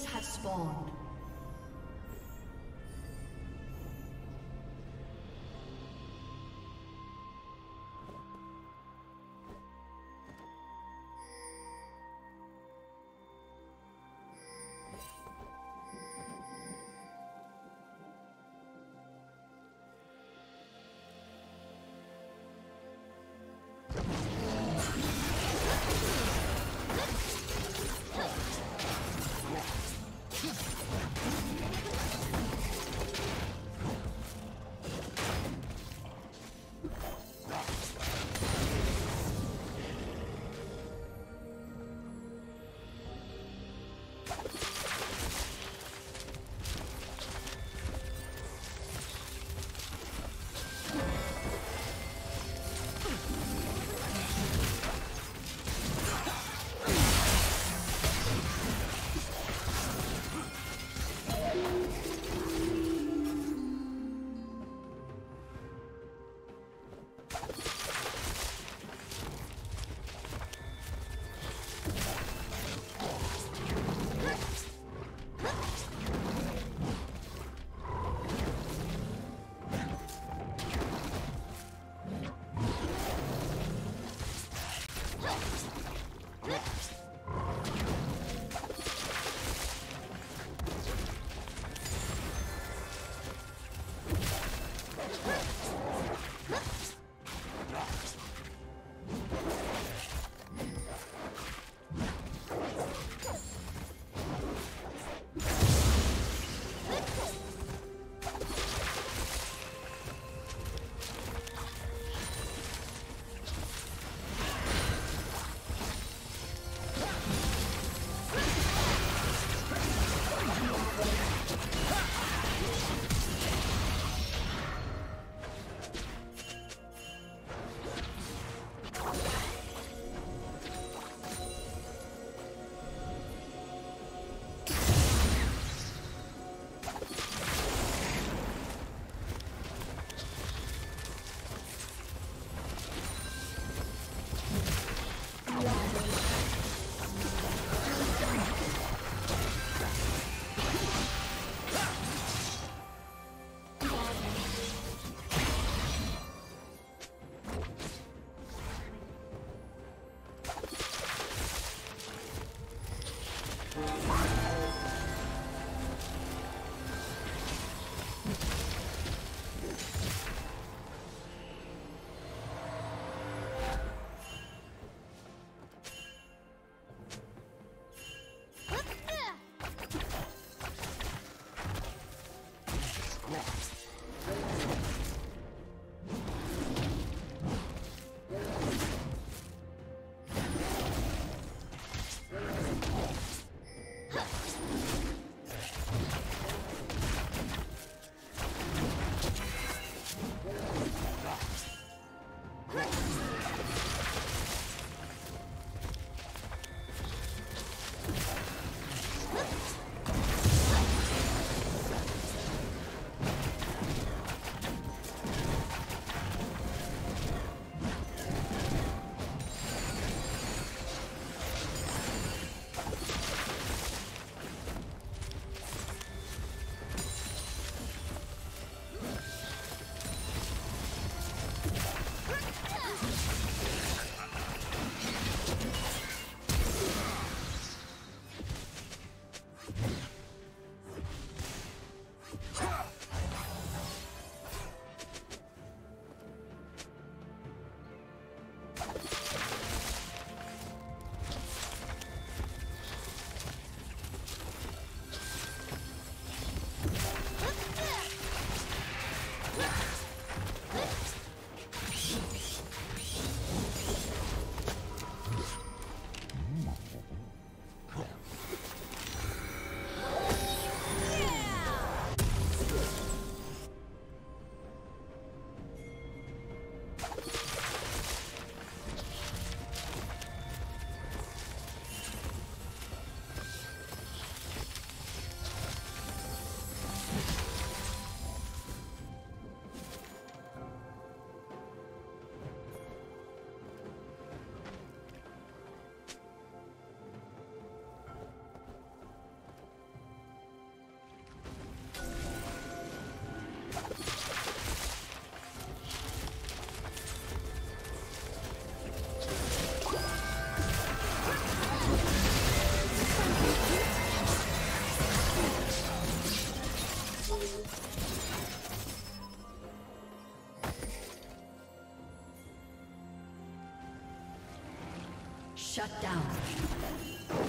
have spawned. Shut down.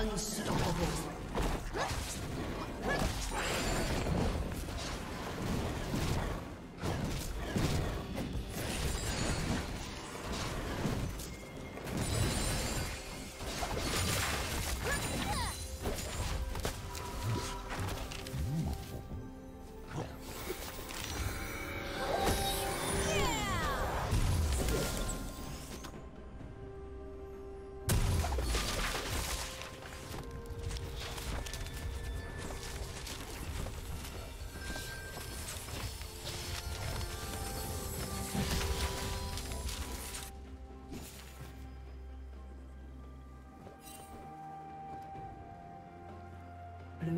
Unstoppable.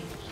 destroyed.